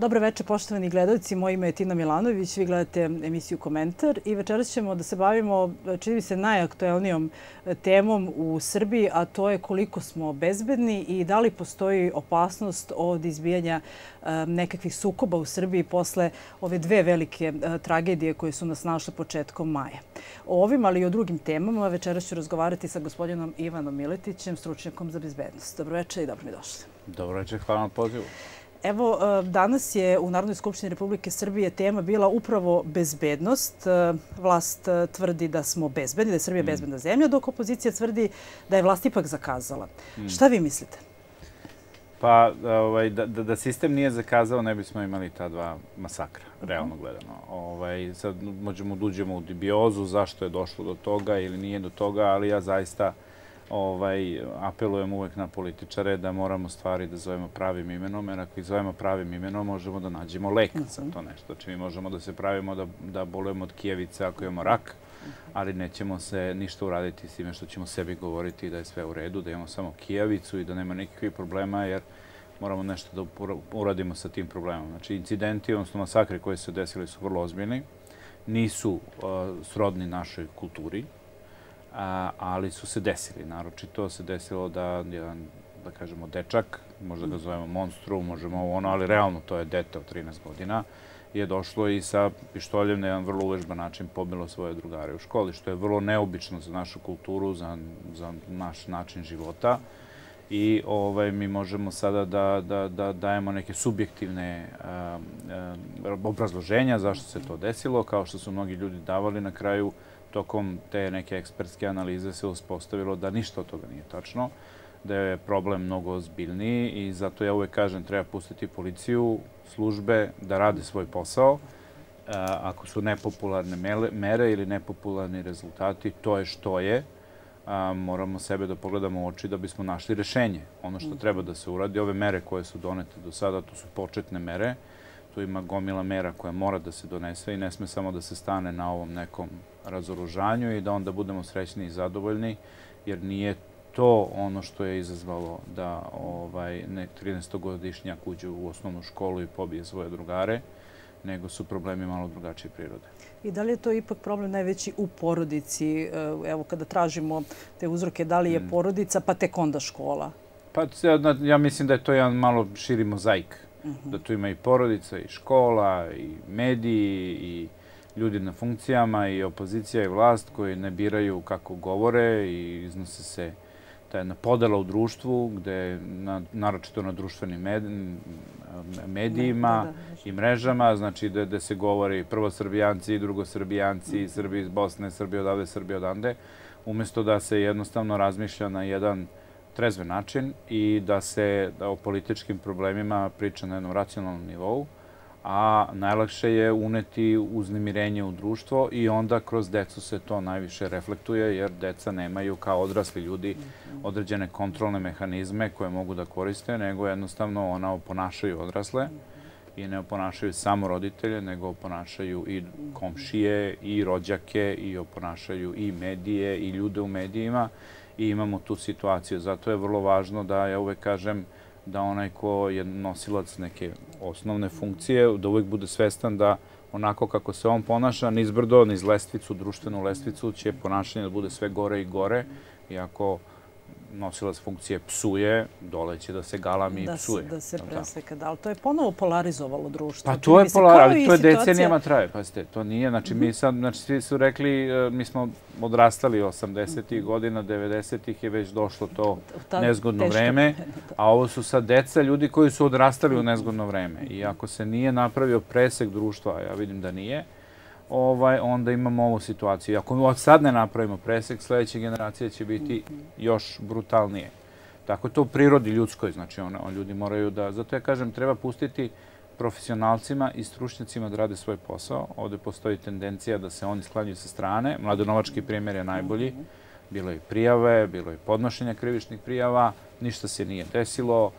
Dobro večer, poštovani gledalci. Moje ime je Tina Milanović. Vi gledate emisiju Komentar i večeras ćemo da se bavimo, čini se, najaktuelnijom temom u Srbiji, a to je koliko smo bezbedni i da li postoji opasnost od izbijanja e, nekakvih sukoba u Srbiji posle ove dve velike e, tragedije koje su nas našle početkom maja. O ovim, ali i o drugim temama večeras ću razgovarati sa gospodinom Ivanom Miletićem, stručnjakom za bezbednost. Dobro večer i dobro mi došli. Dobro večer, hvala na pozivu. Evo, e, danas je u Narodnoj skupštini Republike Srbije tema bila upravo bezbednost. E, vlast e, tvrdi da smo bezbedni, da je Srbija mm. bezbedna zemlja, dok opozicija tvrdi da je vlast ipak zakazala. Mm. Šta vi mislite? Pa, ovaj, da, da, da sistem nije zakazao, ne bismo imali ta dva masakra, realno gledano. Ovaj, sad možemo da uđemo u dibiozu, zašto je došlo do toga ili nije do toga, ali ja zaista ovaj, apelujem uvek na političare da moramo stvari da zovemo pravim imenom, jer ako ih zovemo pravim imenom, možemo da nađemo lek za to nešto. Znači, mi možemo da se pravimo da, da bolujemo od kijevice ako imamo rak, ali nećemo se ništa uraditi s time što ćemo sebi govoriti da je sve u redu, da imamo samo kijavicu i da nema nikakvih problema, jer moramo nešto da uradimo sa tim problemom. Znači, incidenti, odnosno masakre koje se desili su vrlo ozbiljni, nisu uh, srodni našoj kulturi, a, ali su se desili. Naročito se desilo da jedan, da kažemo, dečak, možda ga zovemo monstru, možemo ono, ali realno to je dete od 13 godina, je došlo i sa pištoljem na jedan vrlo uvežban način pobilo svoje drugare u školi, što je vrlo neobično za našu kulturu, za, za naš način života. I ovaj, mi možemo sada da, da, da dajemo neke subjektivne a, a, obrazloženja zašto se to desilo, kao što su mnogi ljudi davali na kraju tokom te neke ekspertske analize se uspostavilo da ništa od toga nije tačno, da je problem mnogo ozbiljniji i zato ja uvek kažem treba pustiti policiju, službe da rade svoj posao. Ako su nepopularne mere ili nepopularni rezultati, to je što je. Moramo sebe da pogledamo u oči da bismo našli rešenje. Ono što treba da se uradi, ove mere koje su donete do sada, to su početne mere, tu ima gomila mera koja mora da se donese i ne sme samo da se stane na ovom nekom razoružanju i da onda budemo srećni i zadovoljni, jer nije to ono što je izazvalo da ovaj, nek 13-godišnjak uđe u osnovnu školu i pobije svoje drugare, nego su problemi malo drugačije prirode. I da li je to ipak problem najveći u porodici? Evo, kada tražimo te uzroke, da li je mm. porodica, pa tek onda škola? Pa ja, ja mislim da je to jedan malo širi mozaik. Da tu ima i porodica, i škola, i mediji, i ljudi na funkcijama, i opozicija, i vlast koji ne biraju kako govore i iznose se ta jedna podela u društvu, gde na, naročito na društvenim med, medijima da, da, i mrežama, znači da, da se govori prvo srbijanci, drugo srbijanci, Srbi iz Bosne, Srbi odavde, Srbi odande, umesto da se jednostavno razmišlja na jedan trezven način i da se da o političkim problemima priča na jednom racionalnom nivou, a najlakše je uneti uznemirenje u društvo i onda kroz decu se to najviše reflektuje, jer deca nemaju kao odrasli ljudi određene kontrolne mehanizme koje mogu da koriste, nego jednostavno ona oponašaju odrasle i ne oponašaju samo roditelje, nego oponašaju i komšije, i rođake, i oponašaju i medije, i ljude u medijima i imamo tu situaciju. Zato je vrlo važno da, ja uvek kažem, da onaj ko je nosilac neke osnovne funkcije, da uvek bude svestan da onako kako se on ponaša, nizbrdo, niz lestvicu, društvenu lestvicu, će ponašanje da bude sve gore i gore. I ako nosilac funkcije psuje, dole će da se galami da i psuje. Da se preslika, da. Ali to je ponovo polarizovalo društvo. Pa to je polarizovalo, ali to je decenijama traje. Pazite, to nije, znači mi sad, znači svi su rekli, e, mi smo odrastali 80. godina, 90. je već došlo to nezgodno vreme, a ovo su sad deca ljudi koji su odrastali u nezgodno vreme. I ako se nije napravio presek društva, ja vidim da nije, ovaj, onda imamo ovu situaciju. Ako od sad ne napravimo presek, sledeće generacije će biti još brutalnije. Tako je to u prirodi ljudskoj, znači on, on, ljudi moraju da... Zato ja kažem, treba pustiti profesionalcima i stručnjacima da rade svoj posao. Ovde postoji tendencija da se oni sklanjuju sa strane. Mladonovački primjer je najbolji. Bilo je prijave, bilo je podnošenja krivičnih prijava, ništa se nije desilo.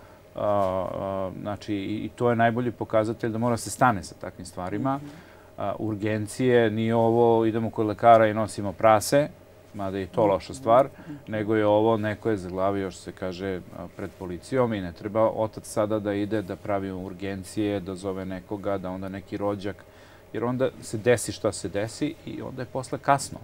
Znači, i, i to je najbolji pokazatelj da mora se stane sa takvim stvarima. Mm -hmm urgencije, nije ovo idemo kod lekara i nosimo prase, mada je to loša stvar, nego je ovo, neko je zaglavio, što se kaže, pred policijom i ne treba otac sada da ide da pravi urgencije, da zove nekoga, da onda neki rođak, jer onda se desi šta se desi i onda je posle kasno.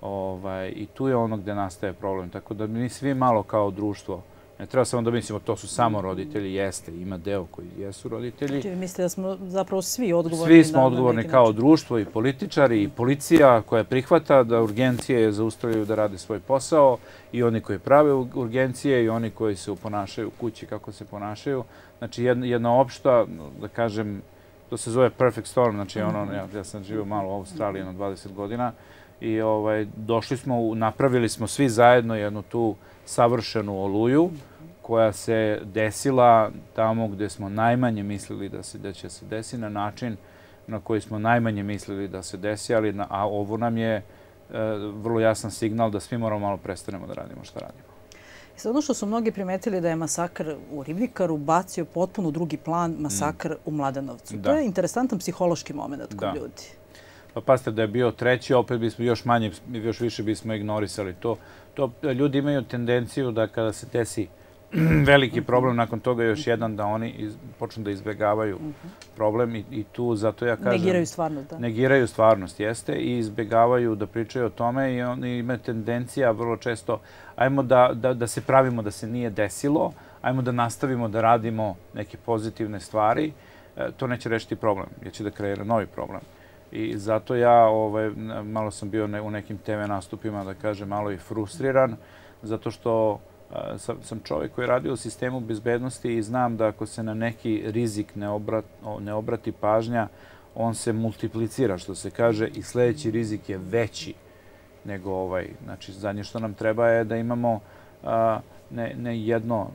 Ovaj, I tu je ono gde nastaje problem. Tako da mi svi malo kao društvo Ne treba samo da mislimo to su samo roditelji, jeste, ima deo koji jesu roditelji. Znači, mislite da smo zapravo svi odgovorni? Svi smo odgovorni kao društvo i političari i policija koja prihvata da urgencije zaustavljaju da rade svoj posao i oni koji prave urgencije i oni koji se ponašaju u kući kako se ponašaju. Znači jedna, jedna opšta, da kažem, to se zove perfect storm, znači ono, mhm. ja, ja sam živio malo u Australiji na 20 godina i ovaj, došli smo, napravili smo svi zajedno jednu tu savršenu oluju koja se desila tamo gde smo najmanje mislili da, se, da će se desi na način na koji smo najmanje mislili da se desi, ali na, a ovo nam je e, vrlo jasan signal da svi moramo malo prestanemo da radimo šta radimo. I sad ono što su mnogi primetili da je masakr u Ribnikaru bacio potpuno drugi plan masakr mm. u Mladenovcu. Da. To je interesantan psihološki moment kod da. ljudi. Pa pazite da je bio treći, opet bismo još manje, još više bismo ignorisali to. To ljudi imaju tendenciju da kada se desi veliki problem, nakon toga još jedan da oni iz, počnu da izbegavaju problem i, i tu zato ja kažem... Negiraju stvarnost, da. Negiraju stvarnost, jeste, i izbegavaju da pričaju o tome i oni imaju tendencija vrlo često, ajmo da, da, da se pravimo da se nije desilo, ajmo da nastavimo da radimo neke pozitivne stvari, e, to neće rešiti problem, jer će da kreira novi problem. I zato ja ovaj, malo sam bio ne, u nekim TV nastupima, da kažem, malo i frustriran, zato što sam, sam čovjek koji radi u sistemu bezbednosti i znam da ako se na neki rizik ne, obrat, ne obrati pažnja, on se multiplicira, što se kaže, i sledeći rizik je veći nego ovaj. Znači, zadnje što nam treba je da imamo a, ne, ne jedno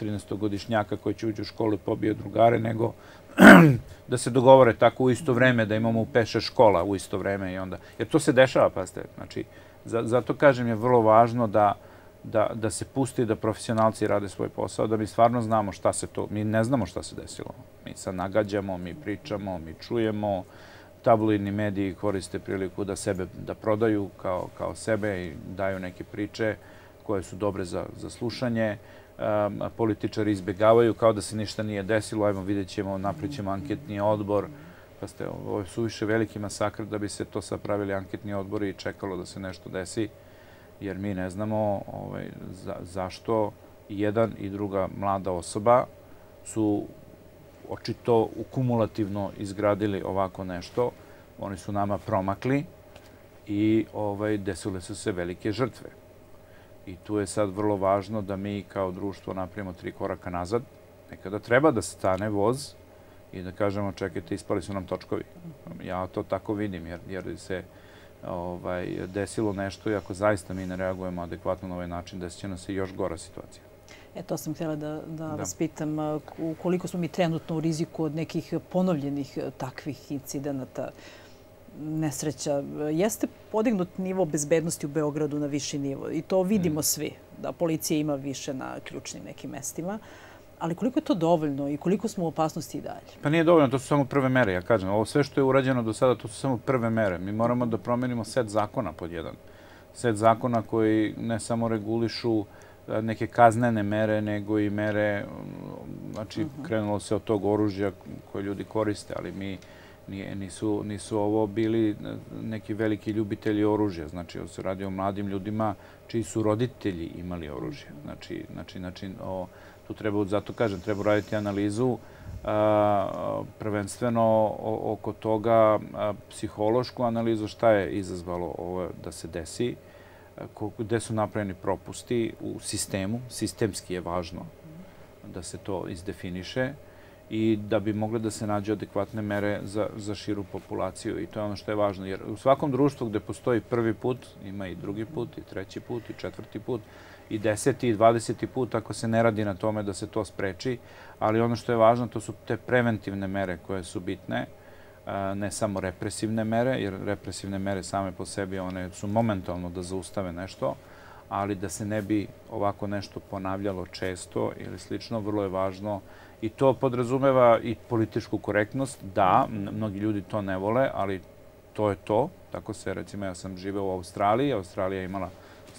13-godišnjaka koji će uđi u školu i pobije drugare, nego da se dogovore tako u isto vreme, da imamo peše škola u isto vreme i onda. Jer to se dešava, pazite. Znači, za, zato kažem je vrlo važno da, da, da se pusti da profesionalci rade svoj posao, da mi stvarno znamo šta se to, mi ne znamo šta se desilo. Mi sad nagađamo, mi pričamo, mi čujemo, tabloidni mediji koriste priliku da sebe da prodaju kao, kao sebe i daju neke priče koje su dobre za, za slušanje političari izbjegavaju kao da se ništa nije desilo. Ajmo, vidjet ćemo, naprićemo anketni odbor. Pa ste, ovo je suviše veliki masakr da bi se to sad pravili anketni odbori i čekalo da se nešto desi. Jer mi ne znamo ovaj, za, zašto jedan i druga mlada osoba su očito kumulativno izgradili ovako nešto. Oni su nama promakli i ovaj, desile su se velike žrtve. I tu je sad vrlo važno da mi kao društvo napravimo tri koraka nazad. Nekada treba da stane voz i da kažemo čekajte, ispali su nam točkovi. Ja to tako vidim jer, jer se ovaj, desilo nešto i ako zaista mi ne reagujemo adekvatno na ovaj način, desit će nam se još gora situacija. E, to sam htjela da, da, da. vas pitam. Koliko smo mi trenutno u riziku od nekih ponovljenih takvih incidenata? nesreća. Jeste podignut nivo bezbednosti u Beogradu na viši nivo i to vidimo mm. svi, da policija ima više na ključnim nekim mestima. Ali koliko je to dovoljno i koliko smo u opasnosti i dalje? Pa nije dovoljno, to su samo prve mere, ja kažem. Ovo sve što je urađeno do sada, to su samo prve mere. Mi moramo da promenimo set zakona pod jedan. Set zakona koji ne samo regulišu neke kaznene mere, nego i mere, znači, mhm. krenulo se od tog oružja koje ljudi koriste, ali mi Nije, nisu, nisu ovo bili neki veliki ljubitelji oružja. Znači, ovo se radi o mladim ljudima čiji su roditelji imali oružje. Znači, znači, znači o, tu treba, zato kažem, treba raditi analizu prvenstveno oko toga psihološku analizu šta je izazvalo ovo da se desi, gde su napravljeni propusti u sistemu. Sistemski je važno da se to izdefiniše i da bi mogle da se nađe adekvatne mere za, za širu populaciju. I to je ono što je važno. Jer u svakom društvu gde postoji prvi put, ima i drugi put, i treći put, i četvrti put, i deseti, i dvadeseti put, ako se ne radi na tome da se to spreči. Ali ono što je važno, to su te preventivne mere koje su bitne, ne samo represivne mere, jer represivne mere same po sebi, one su momentalno da zaustave nešto, ali da se ne bi ovako nešto ponavljalo često ili slično, vrlo je važno I to podrazumeva i političku korektnost. Da, mnogi ljudi to ne vole, ali to je to. Tako se, recimo, ja sam živeo u Australiji, Australija je imala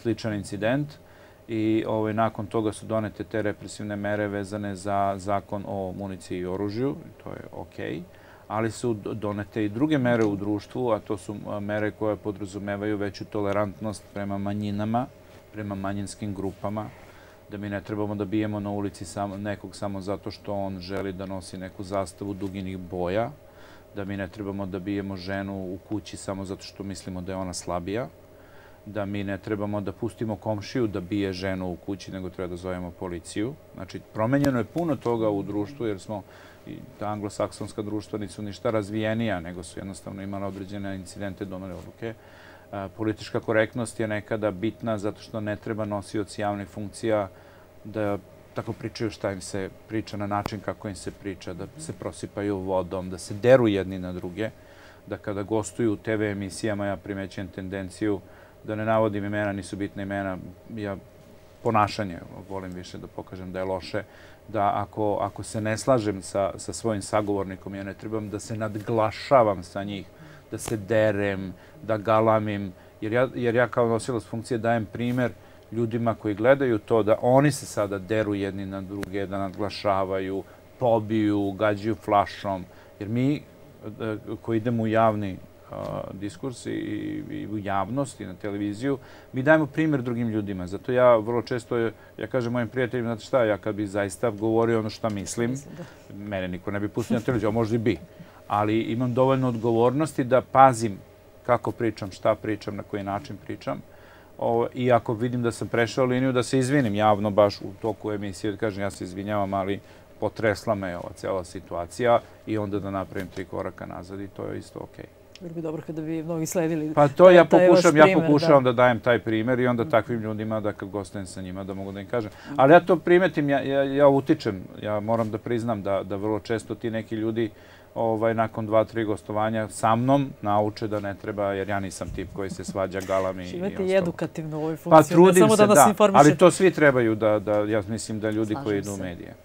sličan incident i ovaj, nakon toga su donete te represivne mere vezane za zakon o municiji i oružju, to je okej. Ali su donete i druge mere u društvu, a to su mere koje podrazumevaju veću tolerantnost prema manjinama, prema manjinskim grupama, da mi ne trebamo da bijemo na ulici nekog samo zato što on želi da nosi neku zastavu duginih boja, da mi ne trebamo da bijemo ženu u kući samo zato što mislimo da je ona slabija, da mi ne trebamo da pustimo komšiju da bije ženu u kući, nego treba da zovemo policiju. Znači, promenjeno je puno toga u društvu jer smo i ta anglosaksonska društva nisu ništa razvijenija, nego su jednostavno imala određene incidente, donali odluke. Politička korektnost je nekada bitna zato što ne treba nosioci javnih funkcija da tako pričaju šta im se priča na način kako im se priča, da se prosipaju vodom, da se deru jedni na druge, da kada gostuju u TV emisijama ja primećujem tendenciju da ne navodim imena, nisu bitne imena, ja ponašanje volim više da pokažem da je loše, da ako, ako se ne slažem sa, sa svojim sagovornikom, ja ne trebam da se nadglašavam sa njih, da se derem, da galamim, jer ja, jer ja kao nosilac funkcije dajem primer ljudima koji gledaju to da oni se sada deru jedni na druge, da nadglašavaju, pobiju, gađaju flašom. Jer mi e, koji idemo u javni diskurs i, i u javnost i na televiziju, mi dajemo primjer drugim ljudima. Zato ja vrlo često, ja kažem mojim prijateljima, znate šta, ja kad bi zaista govorio ono šta mislim, mene niko ne bi pustio na televiziju, a možda i bi. Ali imam dovoljno odgovornosti da pazim kako pričam, šta pričam, na koji način pričam. O, I ako vidim da sam prešao liniju, da se izvinim javno baš u toku emisije, da kažem ja se izvinjavam, ali potresla me ova cela situacija i onda da napravim tri koraka nazad i to je isto okej. Okay bilo bi dobro kada bi mnogi sledili. Pa to ja pokušam, ja pokušavam da. da dajem taj primer i onda takvim ljudima da kad gostujem sa njima da mogu da im kažem. Ali ja to primetim, ja, ja, ja utičem, ja moram da priznam da, da vrlo često ti neki ljudi ovaj, nakon dva, tri gostovanja sa mnom nauče da ne treba, jer ja nisam tip koji se svađa galami. Imate i edukativno u ovoj funkciji, pa, trudim ne samo se, da nas da, Ali to svi trebaju da, da ja mislim da ljudi Slažem koji idu u medije.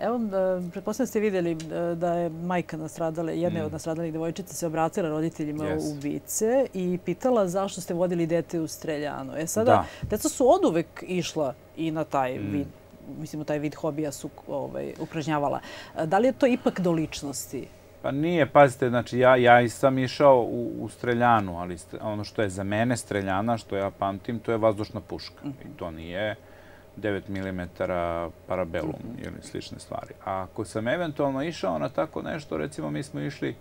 Evo, e, pretpostavljam ste vidjeli e, da je majka nastradale, jedne mm. od nastradalih devojčica se obratila roditeljima yes. ubice i pitala zašto ste vodili dete u streljanu. E sada, da. deca su od uvek išla i na taj mm. vid mislim, taj vid hobija su ovaj, upražnjavala. E, da li je to ipak do ličnosti? Pa nije, pazite, znači ja, ja sam išao u, u streljanu, ali ono što je za mene streljana, što ja pamtim, to je vazdušna puška. Mm. I to nije 9 mm parabelum mhm. ili slične stvari. A ako sam eventualno išao na tako nešto, recimo mi smo išli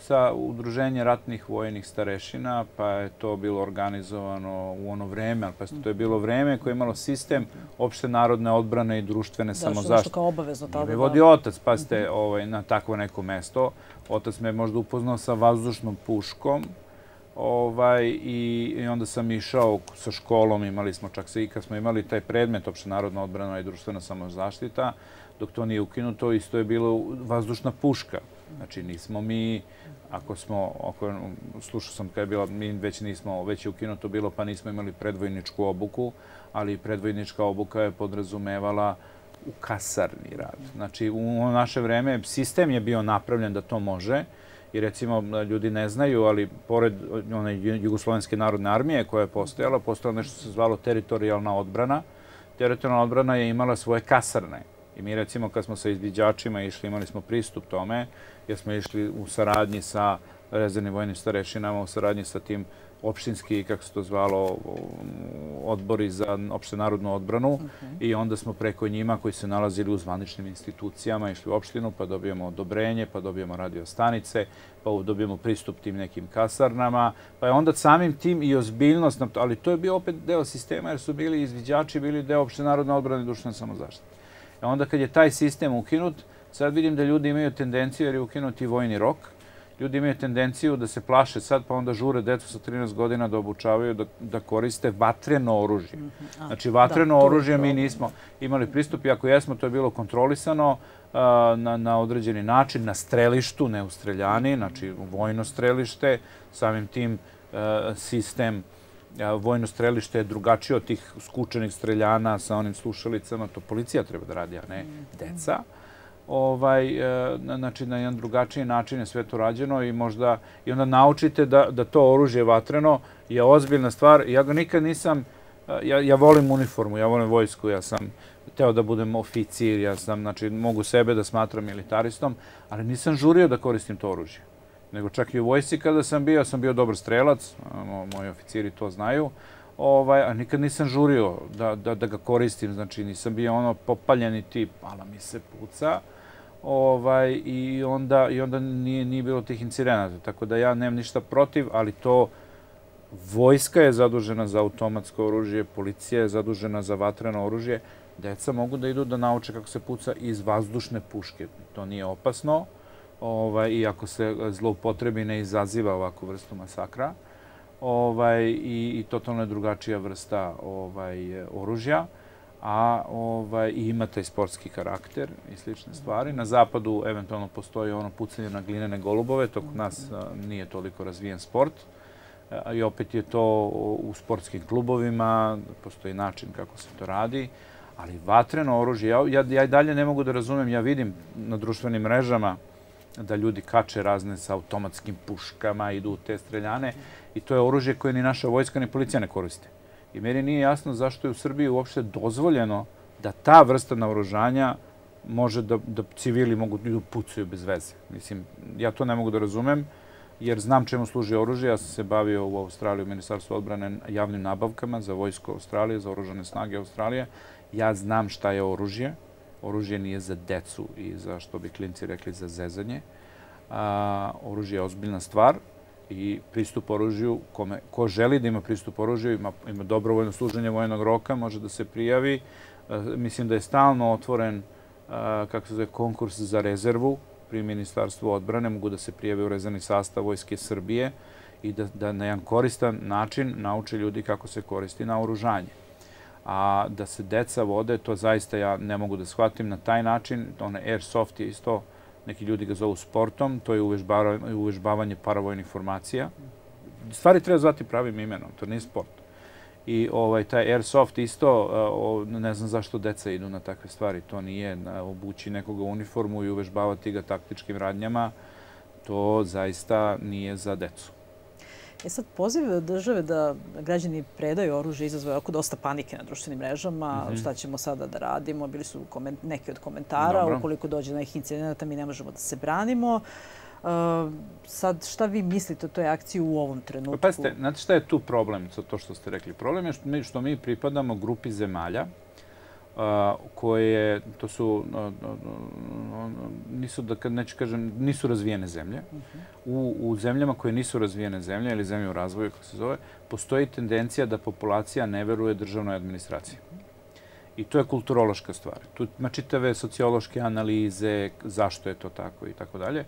sa udruženje ratnih vojnih starešina, pa je to bilo organizovano u ono vreme, ali pa to je bilo vreme koje je imalo sistem opšte narodne odbrane i društvene da, samozaštite. Da, što kao obavezno tada. Me vodi otac, pa ste mhm. ovaj, na takvo neko mesto. Otac me možda upoznao sa vazdušnom puškom, Ovaj, i, I onda sam išao sa školom, imali smo čak se i kad smo imali taj predmet, opšte narodna odbrana i društvena samozaštita, dok to nije ukinuto, isto je bilo vazdušna puška. Znači nismo mi, ako smo, ako, slušao sam kada je bila, mi već nismo, već je ukinuto bilo, pa nismo imali predvojničku obuku, ali predvojnička obuka je podrazumevala u kasarni rad. Znači, u naše vreme sistem je bio napravljen da to može, i recimo ljudi ne znaju, ali pored one Jugoslovenske narodne armije koja je postojala, postojala nešto se zvalo teritorijalna odbrana. Teritorijalna odbrana je imala svoje kasarne. I mi recimo kad smo sa izviđačima išli, imali smo pristup tome, jer smo išli u saradnji sa rezervnim vojnim starešinama, u saradnji sa tim opštinski, kako se to zvalo, odbori za opšte narodnu odbranu i onda smo preko njima koji se nalazili u zvaničnim institucijama išli u opštinu, pa dobijemo odobrenje, pa dobijemo radio stanice, pa dobijemo pristup tim nekim kasarnama, pa je onda samim tim i ozbiljnost, ali to je bio opet deo sistema jer su bili izviđači, bili deo opšte narodne odbrane i društvene samozaštite. E onda kad je taj sistem ukinut, sad vidim da ljudi imaju tendenciju jer je ukinut i vojni rok, ljudi imaju tendenciju da se plaše sad, pa onda žure decu sa 13 godina da obučavaju da, da koriste vatreno oružje. Mm -hmm. Znači, vatreno da, oružje mi nismo imali pristup i ako jesmo, to je bilo kontrolisano a, na, na određeni način, na strelištu, ne u streljani, znači vojno strelište, samim tim a, sistem a, vojno strelište je drugačije od tih skučenih streljana sa onim slušalicama, to policija treba da radi, a ne deca. Ovaj, e, znači na jedan drugačiji način je sve to rađeno i možda i onda naučite da, da to oružje vatreno je ozbiljna stvar. Ja ga nikad nisam, e, ja, ja volim uniformu, ja volim vojsku, ja sam teo da budem oficir, ja sam, znači, mogu sebe da smatram militaristom, ali nisam žurio da koristim to oružje. Nego čak i u vojsci kada sam bio, sam bio dobar strelac, moji oficiri to znaju, ovaj, a nikad nisam žurio da, da, da ga koristim, znači nisam bio ono popaljeni tip, ala mi se puca, ovaj, i onda, i onda nije, nije bilo tih incidenata. Tako da ja nemam ništa protiv, ali to vojska je zadužena za automatsko oružje, policija je zadužena za vatreno oružje. Deca mogu da idu da nauče kako se puca iz vazdušne puške. To nije opasno, ovaj, i ako se zloupotrebi ne izaziva ovakvu vrstu masakra. Ovaj, i, I totalno je drugačija vrsta ovaj, oružja a ovaj, i ima taj sportski karakter i slične stvari. Na zapadu eventualno postoji ono pucanje na glinene golubove, to kod nas a, nije toliko razvijen sport. A, I opet je to u sportskim klubovima, postoji način kako se to radi. Ali vatreno oružje, ja, ja, ja i dalje ne mogu da razumem, ja vidim na društvenim mrežama da ljudi kače razne sa automatskim puškama, idu u te streljane i to je oružje koje ni naša vojska ni policija ne koriste. I meni nije jasno zašto je u Srbiji uopšte dozvoljeno da ta vrsta naoružanja može da, da civili mogu da pucaju bez veze. Mislim, ja to ne mogu da razumem, jer znam čemu služi oružje. Ja sam se bavio u Australiji u Ministarstvu odbrane javnim nabavkama za vojsko Australije, za oružane snage Australije. Ja znam šta je oružje. Oružje nije za decu i za, što bi klinci rekli, za zezanje. A, oružje je ozbiljna stvar i pristup oružju, kome, ko želi da ima pristup oružju, ima, ima dobrovoljno služenje vojnog roka, može da se prijavi. E, mislim da je stalno otvoren, e, kako se zove, konkurs za rezervu pri Ministarstvu odbrane, mogu da se prijave u rezervni sastav Vojske Srbije i da, da na jedan koristan način nauče ljudi kako se koristi na oružanje. A da se deca vode, to zaista ja ne mogu da shvatim na taj način. One airsoft je isto neki ljudi ga zovu sportom, to je uvežbavanje paravojnih formacija. Stvari treba zvati pravim imenom, to nije sport. I ovaj, taj airsoft isto, ne znam zašto deca idu na takve stvari, to nije obući nekoga uniformu i uvežbavati ga taktičkim radnjama, to zaista nije za decu. E sad, poziv države da građani predaju oružje izazvoje oko dosta panike na društvenim mrežama. Mm -hmm. Šta ćemo sada da radimo? Bili su koment, neki od komentara. Dobro. Ukoliko dođe na nekih incidenata, mi ne možemo da se branimo. Uh, sad, šta vi mislite o toj akciji u ovom trenutku? Pa, pazite, znate šta je tu problem sa to što ste rekli? Problem je što mi, što mi pripadamo grupi zemalja koje, to su, nisu, da kad neću kažem, nisu razvijene zemlje. U, u zemljama koje nisu razvijene zemlje ili zemlje u razvoju, kako se zove, postoji tendencija da populacija ne veruje državnoj administraciji. I to je kulturološka stvar. Tu ima čitave sociološke analize, zašto je to tako i tako dalje.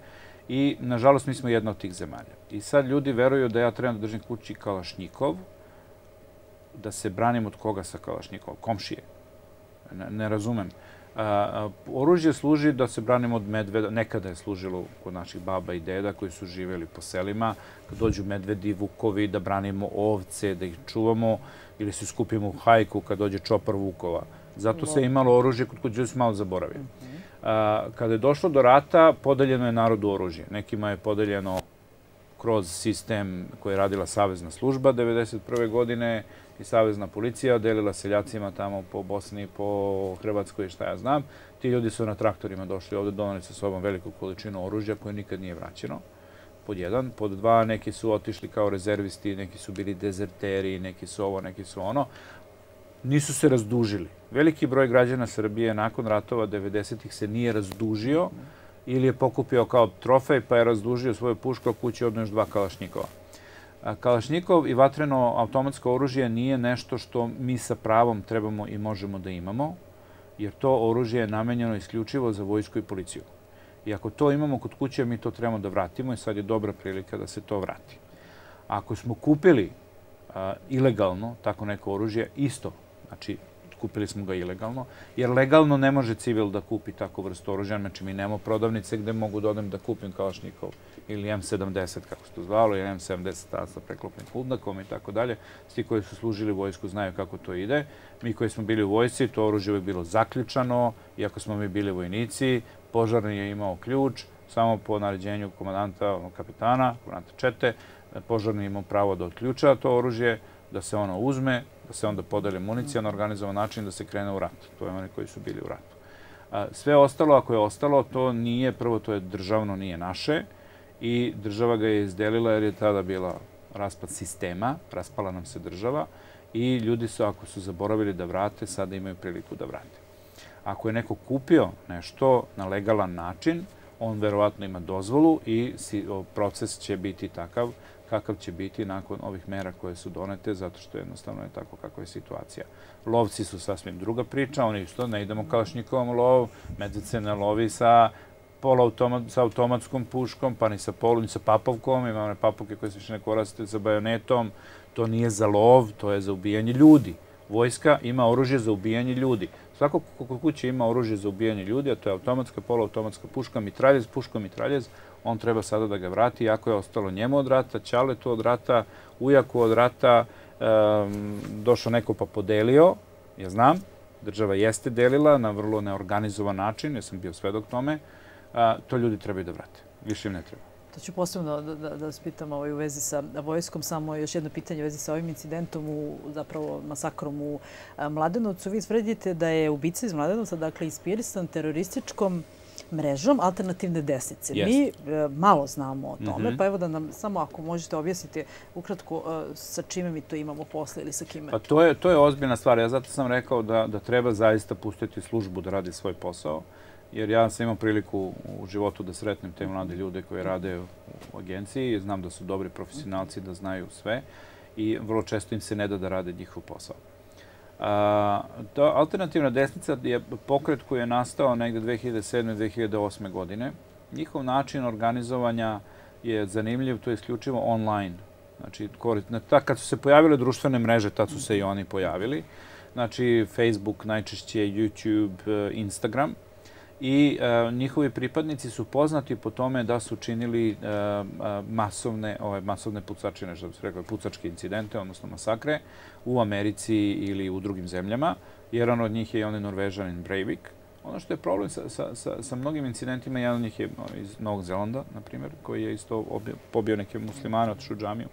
I, nažalost, mi smo jedna od tih zemalja. I sad ljudi veruju da ja trebam da držim kući kalašnjikov, da se branim od koga sa kalašnjikov? Komšije ne, ne razumem. A, oružje služi da se branimo od medveda. Nekada je služilo kod naših baba i deda koji su živjeli po selima. Kad dođu medvedi, vukovi, da branimo ovce, da ih čuvamo ili se skupimo u hajku kad dođe čopar vukova. Zato se imalo oružje kod kuće se malo zaboravio. A, kada je došlo do rata, podeljeno je narodu oružje. Nekima je podeljeno kroz sistem koji je radila Savezna služba 1991. godine i Savezna policija delila seljacima tamo po Bosni, po Hrvatskoj i šta ja znam. Ti ljudi su na traktorima došli ovde, donali sa sobom veliku količinu oružja koje nikad nije vraćeno. Pod jedan. Pod dva, neki su otišli kao rezervisti, neki su bili dezerteri, neki su ovo, neki su ono. Nisu se razdužili. Veliki broj građana Srbije nakon ratova 90-ih se nije razdužio ili je pokupio kao trofej pa je razdužio svoju pušku, a kući odno još dva kalašnjikova. Kalašnjikov i vatreno automatsko oružje nije nešto što mi sa pravom trebamo i možemo da imamo, jer to oružje je namenjeno isključivo za vojsku i policiju. I ako to imamo kod kuće, mi to trebamo da vratimo i sad je dobra prilika da se to vrati. Ako smo kupili ilegalno tako neko oružje, isto, znači kupili smo ga ilegalno, jer legalno ne može civil da kupi takvu vrstu oružja, znači mi nemamo prodavnice gde mogu da odem da kupim kalašnikov ili M70, kako se to zvalo, ili M70 sa preklopnim kuldakom i tako dalje. Svi koji su služili vojsku znaju kako to ide. Mi koji smo bili u vojsci, to oružje je bilo zaključano, iako smo mi bili vojnici, požarni je imao ključ, samo po naređenju komandanta, kapetana, komandanta Čete, požarni imao pravo da odključa to oružje, da se ono uzme, da se onda podeli municija na organizovan način da se krene u rat. To je oni koji su bili u ratu. Sve ostalo, ako je ostalo, to nije, prvo to je državno, nije naše i država ga je izdelila jer je tada bila raspad sistema, raspala nam se država i ljudi su, ako su zaboravili da vrate, sada imaju priliku da vrate. Ako je neko kupio nešto na legalan način, on verovatno ima dozvolu i proces će biti takav kakav će biti nakon ovih mera koje su donete, zato što jednostavno je tako kakva je situacija. Lovci su sasvim druga priča, oni isto ne idemo kalašnjikovom lov, medvice ne lovi sa automatskom puškom, pa ni sa polu, ni sa papovkom, ima one papovke koje se više ne koriste sa bajonetom, to nije za lov, to je za ubijanje ljudi. Vojska ima oružje za ubijanje ljudi. Svako kuće ima oružje za ubijanje ljudi, a to je automatska, poloautomatska puška, mitraljez, puška, mitraljez, on treba sada da ga vrati, ako je ostalo njemu od rata, Ćaletu od rata, Ujaku od rata, došao neko pa podelio, ja znam, država jeste delila na vrlo neorganizovan način, ja sam bio svedok tome, to ljudi trebaju da vrate. Više im ne treba. To ću posebno da, da, da vas pitam ovaj, u vezi sa vojskom. Samo još jedno pitanje u vezi sa ovim incidentom, u, zapravo masakrom u Mladenovcu. Vi svredite da je ubica iz Mladenovca, dakle, inspirisan terorističkom mrežom alternativne desnice. Mi e, malo znamo o tome, mhm. pa evo da nam samo ako možete objasniti ukratko e, sa čime mi to imamo posle ili sa kime. Pa to je, to je ozbiljna stvar. Ja zato sam rekao da, da treba zaista pustiti službu da radi svoj posao. Jer ja sam imao priliku u životu da sretnem te mlade ljude koji rade u agenciji. Znam da su dobri profesionalci, da znaju sve i vrlo često im se ne da da rade njihov posao. A, ta alternativna desnica je pokret koji je nastao negde 2007. 2008. godine. Njihov način organizovanja je zanimljiv, to je isključivo online. Znači, kad su se pojavile društvene mreže, tad su se i oni pojavili. Znači, Facebook, najčešće YouTube, Instagram – i e, njihovi pripadnici su poznati po tome da su činili e, masovne, ove, masovne pucačine, što bi se rekao, pucačke incidente, odnosno masakre, u Americi ili u drugim zemljama. Jedan od njih je i onaj Norvežanin Breivik. Ono što je problem sa, sa, sa, sa mnogim incidentima, jedan od njih je iz Novog Zelanda, na primjer, koji je isto obio, pobio neke muslimane od Šuđamiju.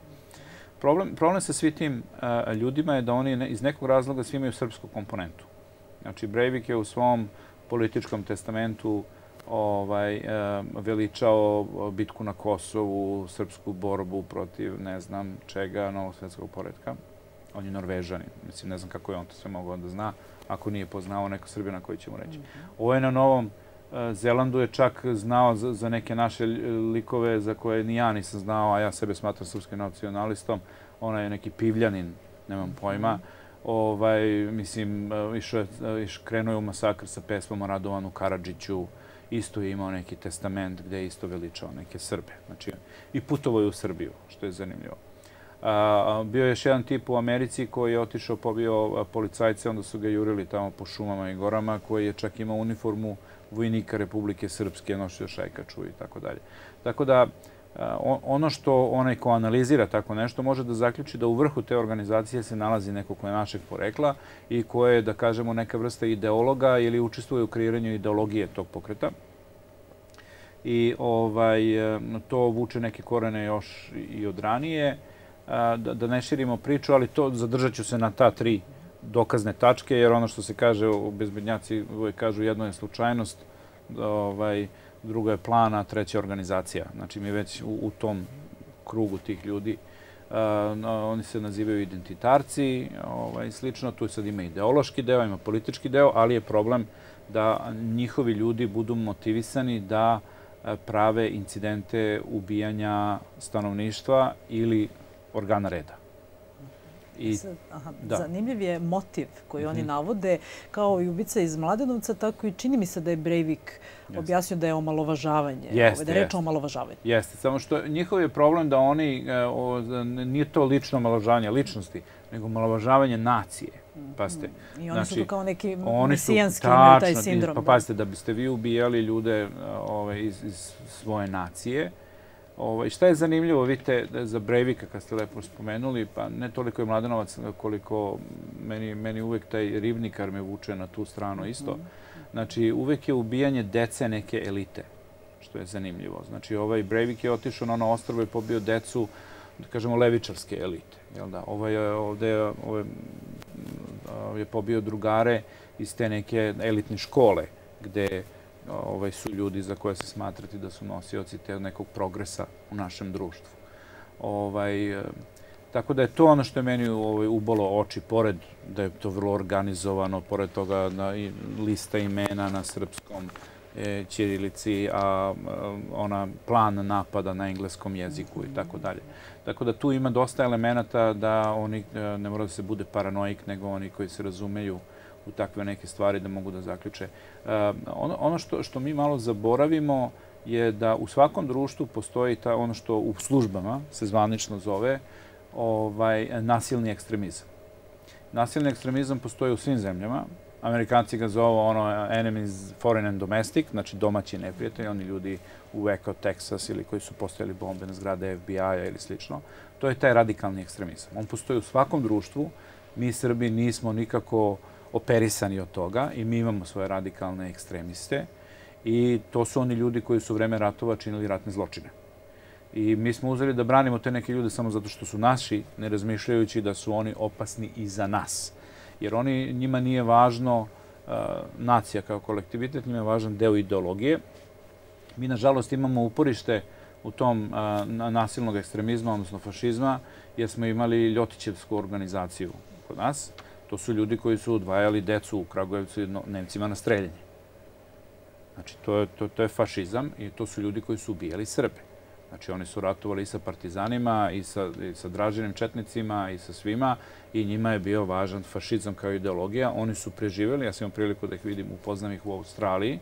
Problem, problem sa svi tim a, ljudima je da oni ne, iz nekog razloga svi imaju srpsku komponentu. Znači, Breivik je u svom političkom testamentu ovaj, veličao bitku na Kosovu, srpsku borbu protiv ne znam čega, novosvetskog poredka. On je norvežanin. Mislim, ne znam kako je on to sve mogao da zna, ako nije poznao neko Srbina koji će mu reći. Mhm. Ovo je na Novom eh, Zelandu je čak znao za, za neke naše likove za koje ni ja nisam znao, a ja sebe smatram srpskim nacionalistom. Ona je neki pivljanin, nemam pojma. Mm -hmm ovaj, mislim, išao je, iš, krenuo je u masakr sa pesmom Radovanu Karadžiću, isto je imao neki testament gde je isto veličao neke Srbe. Znači, i putovo je u Srbiju, što je zanimljivo. A, bio je još jedan tip u Americi koji je otišao, pobio policajce, onda su ga jurili tamo po šumama i gorama, koji je čak imao uniformu vojnika Republike Srpske, nosio šajkaču i tako dalje. Tako da, ono što onaj ko analizira tako nešto može da zaključi da u vrhu te organizacije se nalazi neko ko je našeg porekla i ko je, da kažemo, neka vrsta ideologa ili učestvuje u kreiranju ideologije tog pokreta. I ovaj, to vuče neke korene još i od ranije. Da, da ne širimo priču, ali to zadržat ću se na ta tri dokazne tačke, jer ono što se kaže u bezbednjaci uvijek kažu jedno je slučajnost, ovaj, druga je plana, treća je organizacija. Znači, mi već u, u tom krugu tih ljudi, uh, oni se nazivaju identitarci, ovaj, slično, tu sad ima ideološki deo, ima politički deo, ali je problem da njihovi ljudi budu motivisani da prave incidente ubijanja stanovništva ili organa reda. I, aha, da. Zanimljiv je motiv koji oni mhm. navode, kao i ubica iz Mladenovca, tako i čini mi se da je Breivik objasnio da je omalovažavanje. Jeste, da je reč o omalovažavanju. Jeste, samo što njihov je problem da oni, e, o, nije to lično omalovažavanje ličnosti, nego omalovažavanje nacije. Mhm. Pazite. I oni su znači, to kao neki mesijanski, imaju taj sindrom. Pa pazite, da biste vi ubijali ljude ove, ovaj, iz, iz svoje nacije, Ovaj, šta je zanimljivo, vidite, za Breivika, kad ste lepo spomenuli, pa ne toliko je Mladenovac, koliko meni, meni uvek taj rivnikar me vuče na tu stranu isto. Znači, uvek je ubijanje dece neke elite, što je zanimljivo. Znači, ovaj Breivik je otišao na ono ostrovo i pobio decu, da kažemo, levičarske elite. Jel da? Ovaj je ovde ovaj, je pobio drugare iz te neke elitne škole, gde ovaj, su ljudi za koje se smatrati da su nosioci te nekog progresa u našem društvu. Ovaj, Tako da je to ono što je meni ovaj, ubolo oči, pored da je to vrlo organizovano, pored toga na, lista imena na srpskom e, ćirilici, a ona plan napada na engleskom jeziku i tako dalje. Tako da tu ima dosta elemenata da oni e, ne mora da se bude paranoik, nego oni koji se razumeju u takve neke stvari da mogu da zaključe. E, ono, ono što, što mi malo zaboravimo je da u svakom društvu postoji ta, ono što u službama se zvanično zove ovaj, nasilni ekstremizam. Nasilni ekstremizam postoji u svim zemljama. Amerikanci ga zovu ono enemies foreign and domestic, znači domaći neprijatelji, oni ljudi u Waco, Texas ili koji su postavili bombe na zgrade FBI-a ili slično. To je taj radikalni ekstremizam. On postoji u svakom društvu. Mi Srbi nismo nikako operisani od toga i mi imamo svoje radikalne ekstremiste i to su oni ljudi koji su u vreme ratova činili ratne zločine. I mi smo uzeli da branimo te neke ljude samo zato što su naši, ne razmišljajući da su oni opasni i za nas. Jer oni, njima nije važno uh, nacija kao kolektivitet, njima je važan deo ideologije. Mi, nažalost, imamo uporište u tom uh, nasilnog ekstremizma, odnosno fašizma, jer smo imali Ljotićevsku organizaciju kod nas. To su ljudi koji su odvajali decu u Kragujevcu i Nemcima na streljenje. Znači, to je, to, to je fašizam i to su ljudi koji su ubijali Srbe. Znači, oni su ratovali i sa partizanima, i sa, i sa draženim četnicima, i sa svima, i njima je bio važan fašizam kao ideologija. Oni su preživeli, ja sam imam priliku da ih vidim, upoznam ih u Australiji,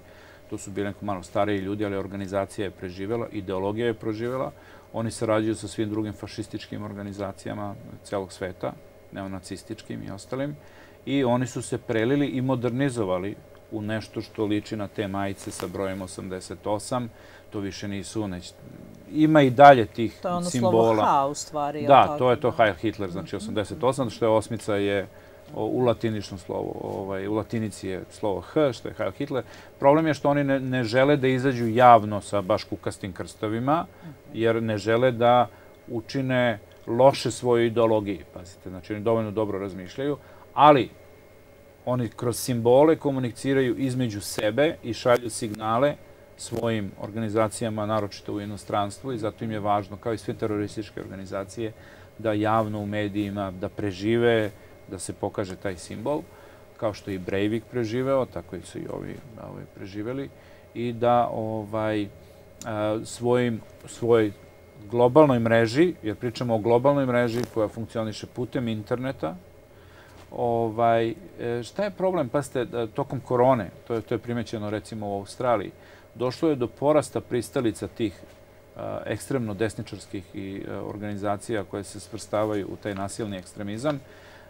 to su bili neko malo stariji ljudi, ali organizacija je preživela, ideologija je proživela. Oni sarađuju sa svim drugim fašističkim organizacijama celog sveta, neonacističkim i ostalim, i oni su se prelili i modernizovali u nešto što liči na te majice sa brojem 88. To više nisu, neć, ima i dalje tih simbola. To je ono simbola. slovo H u stvari. Da, to je to Heil Hitler, znači 88, što je osmica je u latiničnom slovu, ovaj, u latinici je slovo H, što je Heil Hitler. Problem je što oni ne, ne žele da izađu javno sa baš kukastim krstovima, jer ne žele da učine loše svojoj ideologiji. Pazite, znači oni dovoljno dobro razmišljaju, ali oni kroz simbole komuniciraju između sebe i šalju signale svojim organizacijama, naročito u inostranstvu i zato im je važno, kao i sve terorističke organizacije, da javno u medijima, da prežive, da se pokaže taj simbol, kao što je i Breivik preživeo, tako su i ovi, ovi preživeli, i da ovaj, svojim, svoj globalnoj mreži, jer pričamo o globalnoj mreži koja funkcioniše putem interneta, ovaj, e, šta je problem? Pazite, tokom korone, to je, to je primećeno recimo u Australiji, došlo je do porasta pristalica tih ekstremno desničarskih i organizacija koje se svrstavaju u taj nasilni ekstremizam,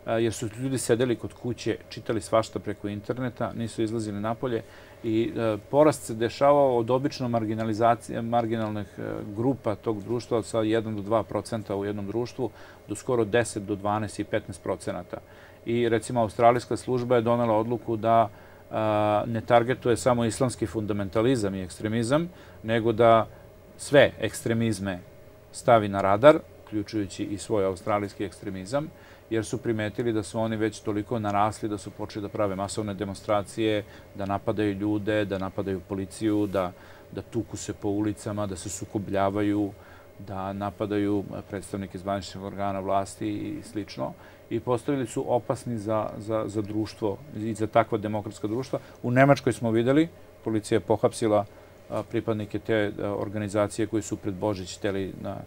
jer su ljudi sedeli kod kuće, čitali svašta preko interneta, nisu izlazili napolje i porast se dešavao od obično marginalizacije, marginalnih grupa tog društva sa 1 do 2 procenta u jednom društvu do skoro 10 do 12 i 15 procenata. I recimo Australijska služba je donela odluku da ne targetuje samo islamski fundamentalizam i ekstremizam, nego da sve ekstremizme stavi na radar, uključujući i svoj australijski ekstremizam, jer su primetili da su oni već toliko narasli da su počeli da prave masovne demonstracije, da napadaju ljude, da napadaju policiju, da, da tuku se po ulicama, da se sukobljavaju, da napadaju predstavnike zvaničnih organa vlasti i slično i postavili su opasni za, za, za društvo i za takva demokratska društva. U Nemačkoj smo videli, policija je pohapsila pripadnike te organizacije koji su pred Božić hteli na,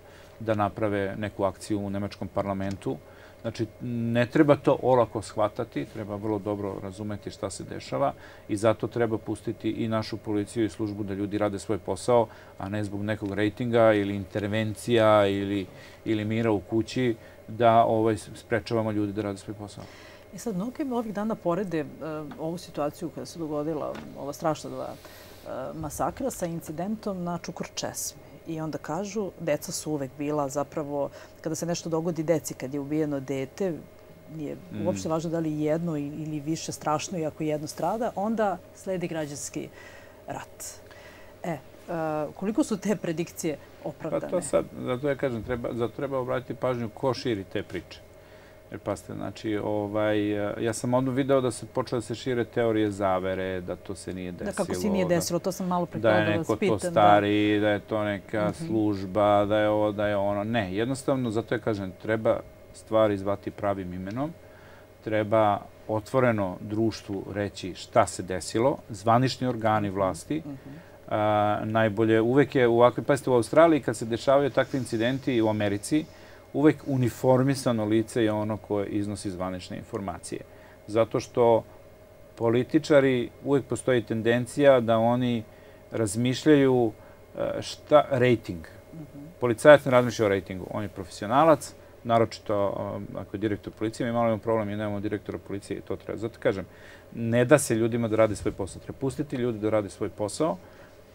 da naprave neku akciju u Nemačkom parlamentu. Znači, ne treba to olako shvatati, treba vrlo dobro razumeti šta se dešava i zato treba pustiti i našu policiju i službu da ljudi rade svoj posao, a ne zbog nekog rejtinga ili intervencija ili, ili mira u kući, da ovaj, sprečavamo ljudi da rade svoj posao. I e sad, mnogi ovih dana porede uh, ovu situaciju kada se dogodila ova strašna dva uh, masakra sa incidentom na Čukur Česme. I onda kažu, deca su uvek bila zapravo, kada se nešto dogodi deci, kad je ubijeno dete, nije mm. uopšte važno da li jedno ili više strašno i ako jedno strada, onda sledi građanski rat. E, uh, koliko su te predikcije opravdane? Pa to sad, zato ja kažem, treba, zato treba obratiti pažnju ko širi te priče. Jer paste, znači, ovaj, ja sam odmah video da se počele da se šire teorije zavere, da to se nije desilo. Da, kako se nije da- desilo, to sam malo pre da, da je neko to da. stari, da... da je to neka mhm. služba, da je ovo, da je ono. Ne, jednostavno, zato ja kažem, treba stvari zvati pravim imenom, treba otvoreno društvu reći šta se desilo, zvanični organi vlasti, uh. -huh. a, najbolje, uvek je u ovakvim, pazite, u Australiji kad se dešavaju takvi incidenti u Americi, uvek uniformisano lice je ono koje iznosi zvanične informacije. Zato što političari, uvek postoji tendencija da oni razmišljaju e, šta, rating. Policajac ne razmišlja o ratingu. On je profesionalac, naročito ako je direktor policije, mi malo imamo problem i nemamo direktora policije i to treba. Zato kažem, ne da se ljudima da rade svoj posao. Treba pustiti ljudi da rade svoj posao,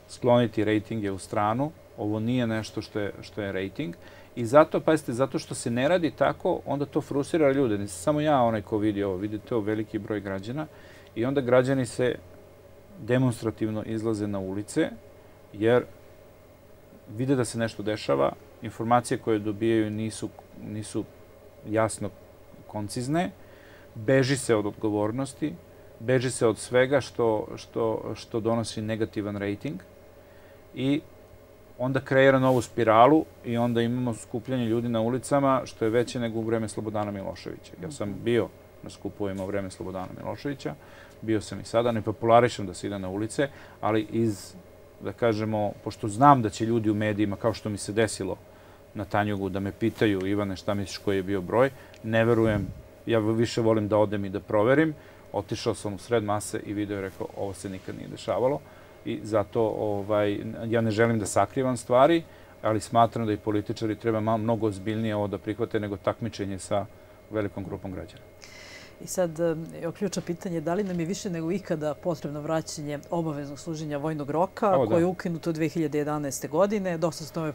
skloniti ratinge u stranu. Ovo nije nešto što je, što je rating. I zato, pazite, zato što se ne radi tako, onda to frustrira ljude. Nisam samo ja onaj ko vidi ovo, vidite to veliki broj građana. I onda građani se demonstrativno izlaze na ulice, jer vide da se nešto dešava, informacije koje dobijaju nisu, nisu jasno koncizne, beži se od odgovornosti, beži se od svega što, što, što donosi negativan rating i onda kreira novu spiralu i onda imamo skupljanje ljudi na ulicama što je veće nego u vreme Slobodana Miloševića. Ja sam bio na skupovima u vreme Slobodana Miloševića, bio sam i sada, ne popularišem da se ide na ulice, ali iz, da kažemo, pošto znam da će ljudi u medijima, kao što mi se desilo na Tanjugu, da me pitaju, Ivane, šta misliš koji je bio broj, ne verujem, ja više volim da odem i da proverim. Otišao sam u sred mase i video je rekao, ovo se nikad nije dešavalo i zato ovaj, ja ne želim da sakrivam stvari, ali smatram da i političari treba malo mnogo ozbiljnije ovo da prihvate nego takmičenje sa velikom grupom građana. I sad, ključa pitanje, da li nam je više nego ikada potrebno vraćanje obaveznog služenja vojnog roka, o, da. koje je ukinuto 2011. godine. Dosta se tome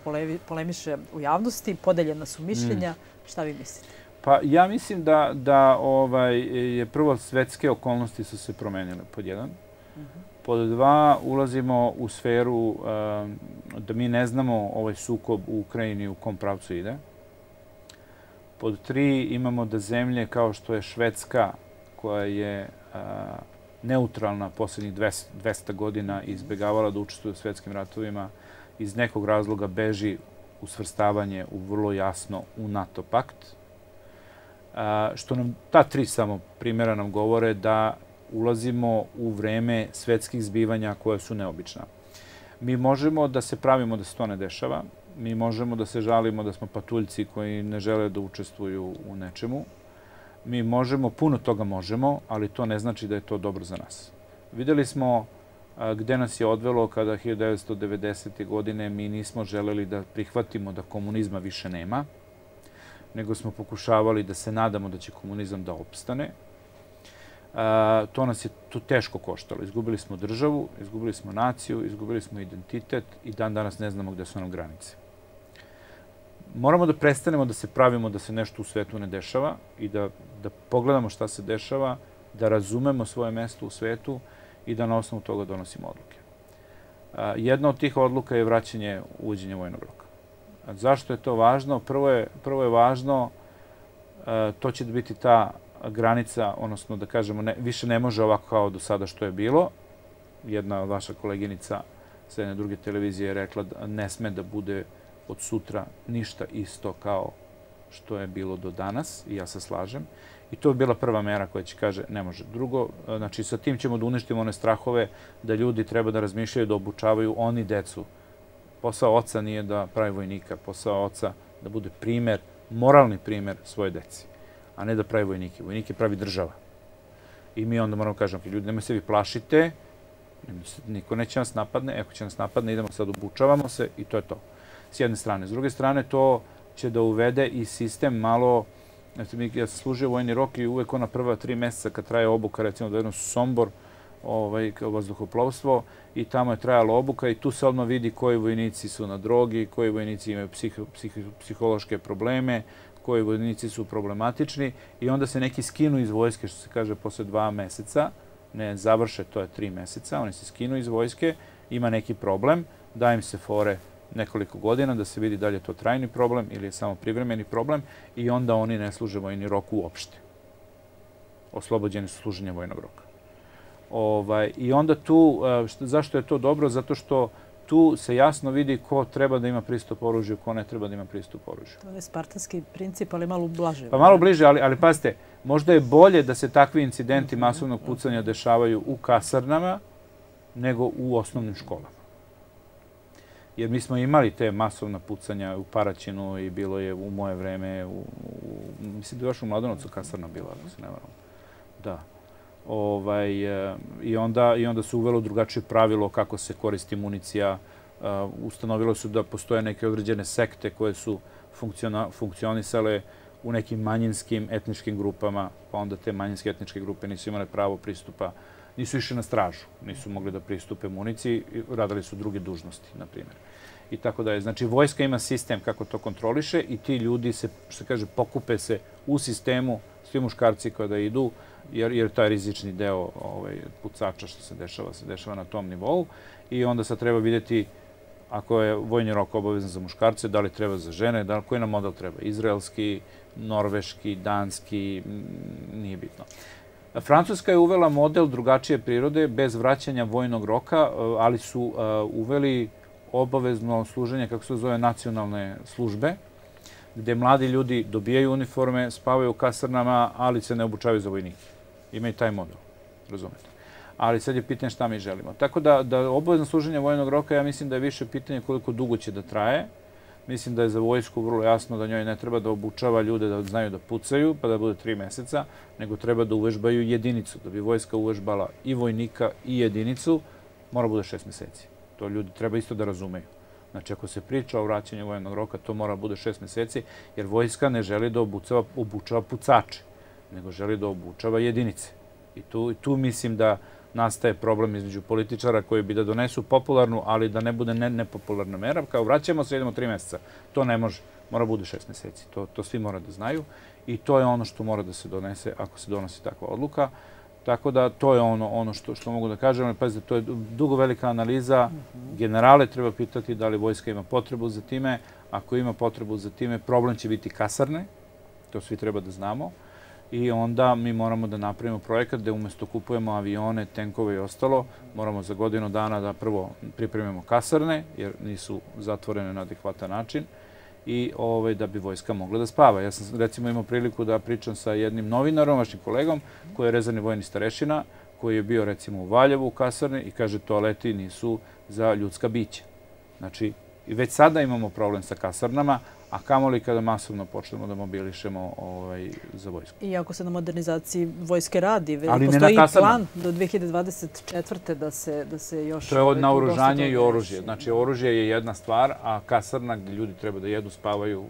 polemiše u javnosti, podeljena su mišljenja. Mm. Šta vi mislite? Pa ja mislim da, da ovaj, je prvo svetske okolnosti su se promenile pod jedan. Mm -hmm. Pod dva, ulazimo u sferu da mi ne znamo ovaj sukob u Ukrajini u kom pravcu ide. Pod tri, imamo da zemlje kao što je Švedska, koja je neutralna poslednjih 200 godina i izbegavala da učestvuje u svetskim ratovima, iz nekog razloga beži u svrstavanje u vrlo jasno u NATO pakt. Što nam, ta tri samo primjera nam govore da ulazimo u vreme svetskih zbivanja koje su neobična. Mi možemo da se pravimo da se to ne dešava, mi možemo da se žalimo da smo patuljci koji ne žele da učestvuju u nečemu. Mi možemo, puno toga možemo, ali to ne znači da je to dobro za nas. Videli smo gde nas je odvelo kada 1990. godine mi nismo želeli da prihvatimo da komunizma više nema, nego smo pokušavali da se nadamo da će komunizam da opstane, to nas je tu teško koštalo. Izgubili smo državu, izgubili smo naciju, izgubili smo identitet i dan danas ne znamo gde su nam granice. Moramo da prestanemo da se pravimo da se nešto u svetu ne dešava i da, da pogledamo šta se dešava, da razumemo svoje mesto u svetu i da na osnovu toga donosimo odluke. Jedna od tih odluka je vraćanje uvođenja vojnog roka. Zašto je to važno? Prvo je, prvo je važno, to će biti ta granica, odnosno da kažemo, ne, više ne može ovako kao do sada što je bilo. Jedna vaša koleginica sa jedne druge televizije je rekla da ne sme da bude od sutra ništa isto kao što je bilo do danas i ja se slažem. I to je bila prva mera koja će kaže ne može. Drugo, znači sa tim ćemo da uništimo one strahove da ljudi treba da razmišljaju da obučavaju oni decu. Posao oca nije da pravi vojnika, posao oca da bude primer, moralni primer svoje deci a ne da pravi vojnike. Vojnike pravi država. I mi onda moramo kažem, ljudi, nemoj se vi plašite, niko neće nas napadne, ako će nas napadne, idemo sad, obučavamo se i to je to. S jedne strane. S druge strane, to će da uvede i sistem malo, znači, ja sam služio vojni rok i uvek ona prva tri meseca kad traje obuka, recimo da jedno Sombor, ovaj, vazduhoplovstvo, i tamo je trajala obuka i tu se odmah vidi koji vojnici su na drogi, koji vojnici imaju psih, psih, psihološke probleme, koji vojnici su problematični i onda se neki skinu iz vojske, što se kaže, posle dva meseca, ne završe, to je tri meseca, oni se skinu iz vojske, ima neki problem, da im se fore nekoliko godina da se vidi da li je to trajni problem ili je samo privremeni problem i onda oni ne služe vojni rok uopšte. Oslobođeni su služenja vojnog roka. Ovaj, I onda tu, što, zašto je to dobro? Zato što tu se jasno vidi ko treba da ima pristup oružju, ko ne treba da ima pristup oružju. To je spartanski princip, ali malo blaže. Pa malo bliže, ali, ali pazite, možda je bolje da se takvi incidenti masovnog pucanja dešavaju u kasarnama nego u osnovnim školama. Jer mi smo imali te masovna pucanja u Paraćinu i bilo je u moje vreme, u, u, mislim da je još u Mladonovcu kasarna bila, ako se ne varam. Da. Ovaj, e, i, onda, I onda se uvelo drugačije pravilo kako se koristi municija. Uh, ustanovilo su da postoje neke određene sekte koje su funkcionisale u nekim manjinskim etničkim grupama, pa onda te manjinske etničke grupe nisu imale pravo pristupa, nisu išli na stražu, nisu mogli da pristupe municiji, radili su druge dužnosti, na primjer. I tako da je. Znači, vojska ima sistem kako to kontroliše i ti ljudi se, što se kaže, pokupe se u sistemu, svi muškarci kada idu, jer, jer taj rizični deo ovaj, pucača što se dešava, se dešava na tom nivou. I onda sad treba vidjeti ako je vojni rok obavezan za muškarce, da li treba za žene, da li, koji nam model treba? Izraelski, norveški, danski, nije bitno. Francuska je uvela model drugačije prirode bez vraćanja vojnog roka, ali su uveli obavezno služenje, kako se zove, nacionalne službe, gde mladi ljudi dobijaju uniforme, spavaju u kasarnama, ali se ne obučavaju za vojnike. Ima i taj model, razumete. Ali sad je pitanje šta mi želimo. Tako da, da obavezno služenje vojnog roka, ja mislim da je više pitanje koliko dugo će da traje. Mislim da je za vojsku vrlo jasno da njoj ne treba da obučava ljude da znaju da pucaju, pa da bude tri meseca, nego treba da uvežbaju jedinicu. Da bi vojska uvežbala i vojnika i jedinicu, mora bude šest meseci. To ljudi treba isto da razumeju. Znači, ako se priča o vraćanju vojnog roka, to mora bude šest meseci, jer vojska ne želi da obučava, obučava pucače, nego želi da obučava jedinice. I tu, tu mislim da nastaje problem između političara koji bi da donesu popularnu, ali da ne bude ne, nepopularna mera. Kao vraćamo se, idemo tri meseca. To ne može. Mora bude šest meseci. To, to svi mora da znaju. I to je ono što mora da se donese ako se donosi takva odluka. Tako da to je ono, ono što, što mogu da kažem. Pazite, to je dugo velika analiza. Generale treba pitati da li vojska ima potrebu za time. Ako ima potrebu za time, problem će biti kasarne. To svi treba da znamo. I onda mi moramo da napravimo projekat gde umesto kupujemo avione, tenkove i ostalo, moramo za godinu dana da prvo pripremimo kasarne, jer nisu zatvorene na adekvatan način i ovaj, da bi vojska mogla da spava. Ja sam recimo imao priliku da pričam sa jednim novinarom, vašim kolegom, koji je rezervni vojni starešina, koji je bio recimo u Valjevu u kasarni i kaže toaleti nisu za ljudska bića. Znači, već sada imamo problem sa kasarnama, a kamoli kada masovno počnemo da mobilišemo ovaj, za vojsku. I ako se na modernizaciji vojske radi, Ali postoji plan do 2024. da se, da se još... To je od naoružanje i oružje. Znači, oružje je jedna stvar, a kasarna gdje ljudi treba da jedu, spavaju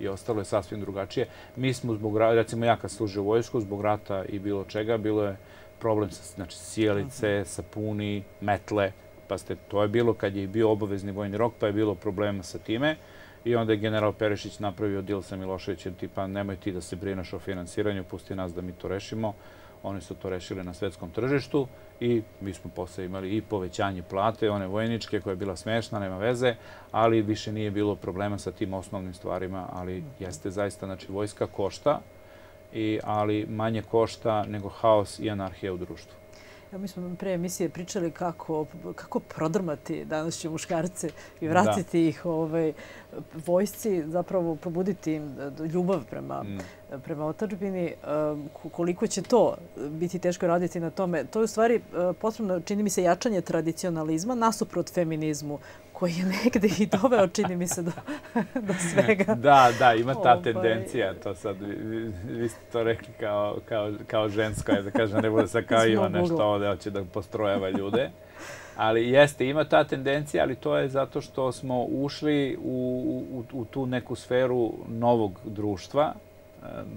i ostalo je sasvim drugačije. Mi smo zbog, recimo ja kad služio vojsku, zbog rata i bilo čega, bilo je problem sa znači, sjelice, sapuni, metle. Pa ste, to je bilo kad je bio obavezni vojni rok, pa je bilo problema sa time. I onda je general Perešić napravio dil sa Miloševićem, tipa nemoj ti da se brineš o finansiranju, pusti nas da mi to rešimo. Oni su to rešili na svetskom tržištu i mi smo posle imali i povećanje plate, one vojničke koja je bila smešna, nema veze, ali više nije bilo problema sa tim osnovnim stvarima, ali jeste zaista, znači vojska košta, i, ali manje košta nego haos i anarhija u društvu. Ja, mi smo pre emisije pričali kako, kako prodrmati današnje muškarce i vratiti ih ovaj, vojsci, zapravo probuditi im ljubav prema, mm. prema otačbini. Koliko će to biti teško raditi na tome? To je u stvari potrebno, čini mi se, jačanje tradicionalizma nasuprot feminizmu koji je negde i doveo, čini mi se, do, do svega. Da, da, ima ta ovaj. tendencija. To sad, vi, vi ste to rekli kao, kao, kao žensko, da kažem, ne bude sad kao ima nešto ovde, hoće da postrojava ljude. Ali jeste, ima ta tendencija, ali to je zato što smo ušli u, u, u tu neku sferu novog društva,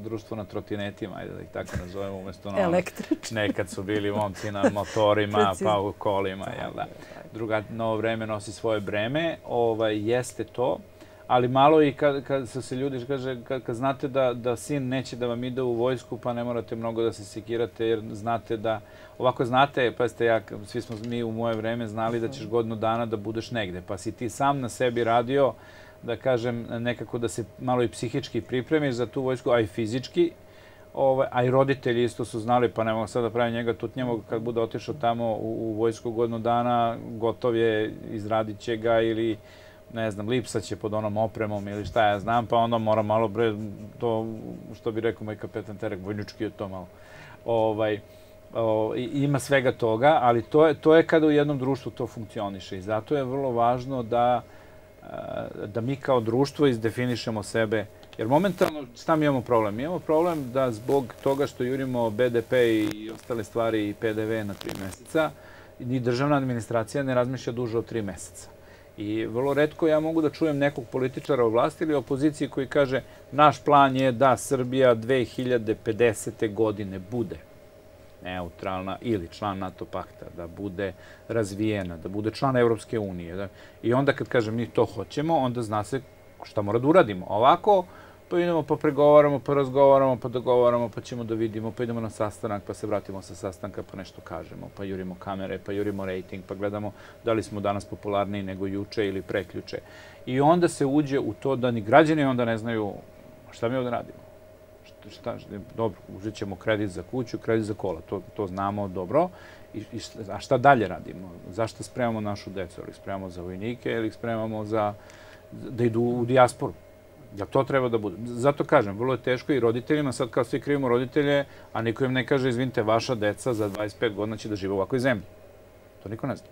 društvo na trotinetima, ajde da ih tako nazovemo, umjesto ono, nekad su bili momci na motorima, pa u kolima, jel da? Druga, novo vreme nosi svoje breme, ovaj, jeste to, ali malo i kad, kad se ljudi kaže, kad, kad znate da, da sin neće da vam ide u vojsku, pa ne morate mnogo da se sekirate, jer znate da, ovako znate, pa ste ja, svi smo mi u moje vreme znali da ćeš godinu dana da budeš negde, pa si ti sam na sebi radio, da kažem, nekako da se malo i psihički pripremiš za tu vojsku, a i fizički, Ove, a i roditelji isto su znali, pa ne mogu sad da pravim njega tutnjevog, kad bude otišao tamo u, u vojsku godinu dana, gotov je, izradit će ga ili ne znam, lipsaće pod onom opremom ili šta ja znam, pa onda mora malo bre, to što bi rekao moj kapetan Terek, vojnički je to malo. Ovaj, o, ima svega toga, ali to je, to je kada u jednom društvu to funkcioniše i zato je vrlo važno da, da mi kao društvo izdefinišemo sebe Jer momentalno, šta mi imamo problem? Mi imamo problem da zbog toga što jurimo BDP i ostale stvari i PDV na tri meseca, ni državna administracija ne razmišlja duže od tri meseca. I vrlo redko ja mogu da čujem nekog političara u vlasti ili opoziciji koji kaže naš plan je da Srbija 2050. godine bude neutralna ili član NATO pakta, da bude razvijena, da bude član Evropske unije. Da, I onda kad kažem mi to hoćemo, onda zna se šta mora da uradimo. Ovako, pa idemo pa pregovaramo, pa razgovaramo, pa dogovaramo, pa ćemo da vidimo, pa idemo na sastanak, pa se vratimo sa sastanka, pa nešto kažemo, pa jurimo kamere, pa jurimo rating, pa gledamo da li smo danas popularniji nego juče ili preključe. I onda se uđe u to da ni građani onda ne znaju šta mi ovde radimo. Šta, dobro, uzet ćemo kredit za kuću, kredit za kola, to, to znamo dobro. I, i a šta dalje radimo? Zašto spremamo našu decu? Ili spremamo za vojnike ili spremamo za, da idu u dijasporu? Ja to treba da bude? Zato kažem, vrlo je teško i roditeljima, sad kao svi krivimo roditelje, a niko im ne kaže, izvinite, vaša deca za 25 godina će da žive u ovakvoj zemlji. To niko ne zna.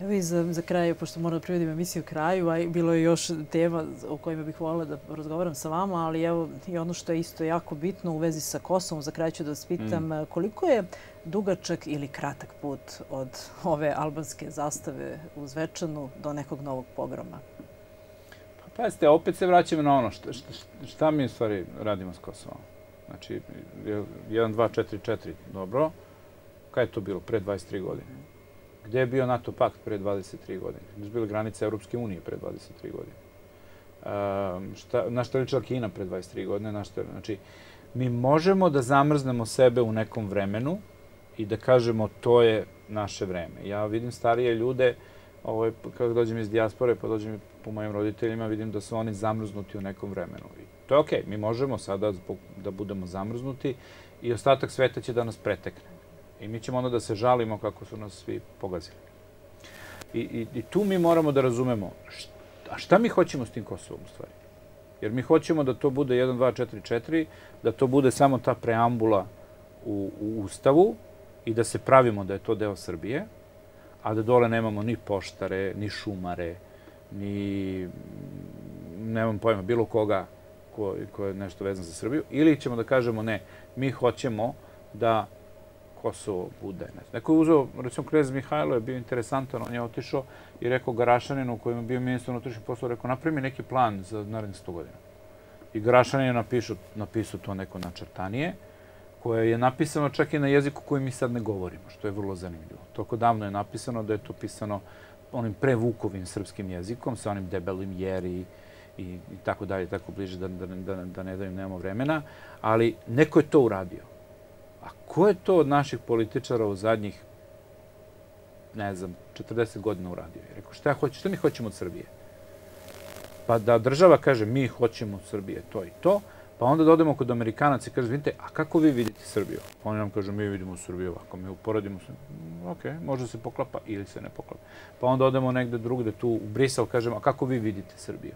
Evo i za, za kraj, pošto moram da privedim emisiju kraju, a bilo je još tema o kojima bih volila da razgovaram sa vama, ali evo i ono što je isto jako bitno u vezi sa Kosovom, za kraj ću da vas pitam mm. koliko je dugačak ili kratak put od ove albanske zastave u Zvečanu do nekog novog pogroma? Pazite, opet se vraćamo na ono šta, šta, šta mi u stvari radimo s Kosovom. Znači, 1, 2, 4, 4, dobro. Kada je to bilo? Pre 23 godine. Gde je bio NATO pakt pre 23 godine? Gde su bile granice Europske unije pre 23 godine? Um, šta, na šta ličila Kina pre 23 godine? Na šta, znači, mi možemo da zamrznemo sebe u nekom vremenu i da kažemo to je naše vreme. Ja vidim starije ljude, ovo je, kako dođem iz dijaspore, pa dođem po mojim roditeljima, vidim da su oni zamrznuti u nekom vremenu. I to je okej, okay. mi možemo sada da budemo zamrznuti i ostatak sveta će da nas pretekne. I mi ćemo onda da se žalimo kako su nas svi pogazili. I, i, i tu mi moramo da razumemo šta, a šta mi hoćemo s tim Kosovom u stvari. Jer mi hoćemo da to bude 1, 2, 4, 4, da to bude samo ta preambula u, u Ustavu i da se pravimo da je to deo Srbije, a da dole nemamo ni poštare, ni šumare, ni, nemam pojma, bilo koga ko, ko je nešto vezan za Srbiju, ili ćemo da kažemo ne, mi hoćemo da Kosovo bude. Neko je uzeo, recimo, Krez Mihajlo je bio interesantan, on je otišao i rekao Garašaninu, kojim je bio ministar unutrašnjih poslova, rekao, napravi neki plan za narednih 100 godina. I Garašanin je napisao, napisao to neko načrtanije, koje je napisano čak i na jeziku koji mi sad ne govorimo, što je vrlo zanimljivo. Toko davno je napisano da je to pisano onim prevukovim srpskim jezikom, sa onim debelim jeri i, i tako dalje, tako bliže da, da, da, da ne dajem, nemamo vremena, ali neko je to uradio. Ko je to od naših političara u zadnjih, ne znam, 40 godina uradio? I rekao, šta, hoće, šta mi hoćemo od Srbije? Pa da država kaže, mi hoćemo od Srbije to i to, Pa onda da odemo kod Amerikanaca i kaže, vidite, a kako vi vidite Srbiju? Oni nam kažu, mi vidimo Srbiju ovako, mi uporadimo se, ok, može se poklapa ili se ne poklapa. Pa onda odemo negde drugde, tu u Brisel, kažemo, a kako vi vidite Srbiju?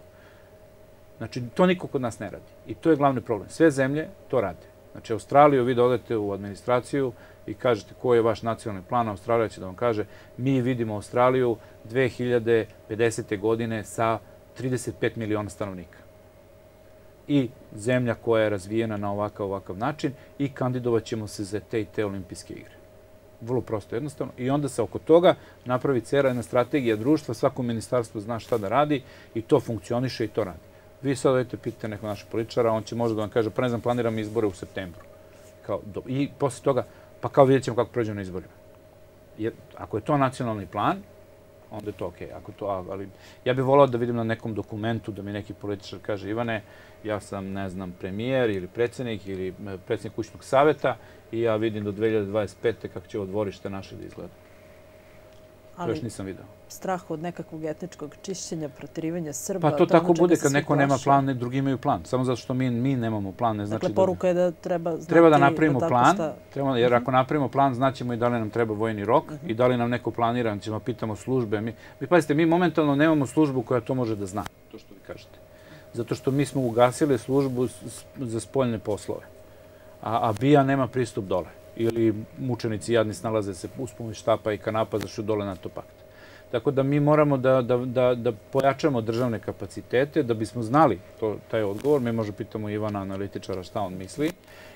Znači, to niko kod nas ne radi. I to je glavni problem. Sve zemlje to rade. Znači, Australiju, vi odete u administraciju i kažete koji je vaš nacionalni plan, Australija će da vam kaže, mi vidimo Australiju 2050. godine sa 35 miliona stanovnika i zemlja koja je razvijena na ovakav ovakav način i kandidovat ćemo se za te i te olimpijske igre. Vrlo prosto, jednostavno. I onda se oko toga napravi cera jedna strategija društva, svako ministarstvo zna šta da radi i to funkcioniše i to radi. Vi sad odete, pitate nekog našeg političara, on će možda da vam kaže, pa ne znam, planiram izbore u septembru. Kao, do, I posle toga, pa kao vidjet ćemo kako prođemo na izborima. Jer ako je to nacionalni plan, onda je to okej. Ako to, ali ja bih volao da vidim na nekom dokumentu da mi neki političar kaže Ivane, ja sam, ne znam, premijer ili predsednik ili predsednik kućnog saveta i ja vidim do 2025. kako će ovo dvorište naše da izgleda. Ali, još nisam video. Strah od nekakvog etničkog čišćenja, protirivanja Srba. Pa to tako bude kad neko nema plan, drugi imaju plan. Samo zato što mi, mi nemamo plan, ne znači dakle, poruka je da treba znati... Treba da napravimo da plan, šta... treba, jer ako napravimo plan, znaćemo i da li nam treba vojni rok uh -huh. i da li nam neko planira, ćemo pitamo službe. Mi, mi, pazite, mi momentalno nemamo službu koja to može da zna, to što vi kažete. Zato što mi smo ugasili službu za spoljne poslove, a, a BIA nema pristup dole ili mučenici jadni snalaze se uz pomoć štapa i kanapa zašto dole NATO pakt. Tako da mi moramo da, da, da, da pojačamo državne kapacitete, da bismo znali to, taj odgovor. Mi možemo pitamo Ivana analitičara šta on misli,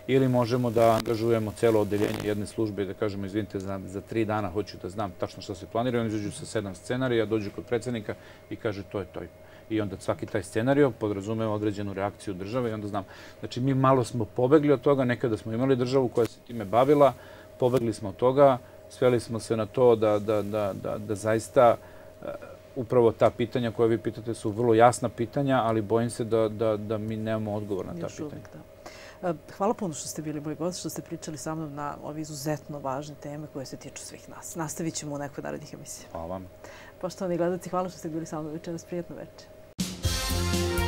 ili možemo da angažujemo celo odeljenje jedne službe i da kažemo, izvinite, za, za tri dana hoću da znam tačno šta se planira. Oni izađu sa sedam scenarija, dođu kod predsednika i kaže to je to i onda svaki taj scenario podrazumeva određenu reakciju države i onda znam. Znači, mi malo smo pobegli od toga, nekada smo imali državu koja se time bavila, pobegli smo od toga, sveli smo se na to da, da, da, da, da zaista uh, upravo ta pitanja koja vi pitate su vrlo jasna pitanja, ali bojim se da, da, da mi nemamo odgovor na ta Još pitanja. Uvijek, da. E, hvala puno što ste bili moj gost, što ste pričali sa mnom na ove izuzetno važne teme koje se tiču svih nas. Nastavit ćemo u nekoj narednih emisija. Hvala vam. Poštovani gledalci, hvala što ste bili sa mnom večeras. Prijetno večer. Bye.